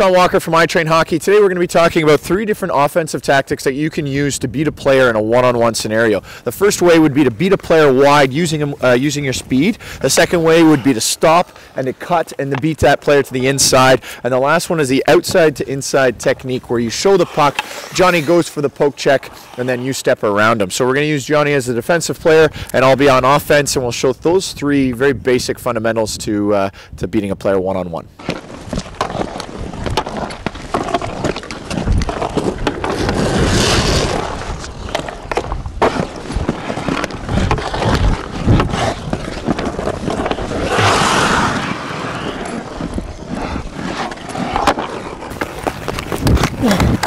Sean Walker from iTrain Hockey. Today we're going to be talking about three different offensive tactics that you can use to beat a player in a one-on-one scenario. The first way would be to beat a player wide using him, uh, using your speed. The second way would be to stop and to cut and to beat that player to the inside. And the last one is the outside to inside technique where you show the puck, Johnny goes for the poke check, and then you step around him. So we're going to use Johnny as a defensive player, and I'll be on offense, and we'll show those three very basic fundamentals to uh, to beating a player one-on-one. Yeah.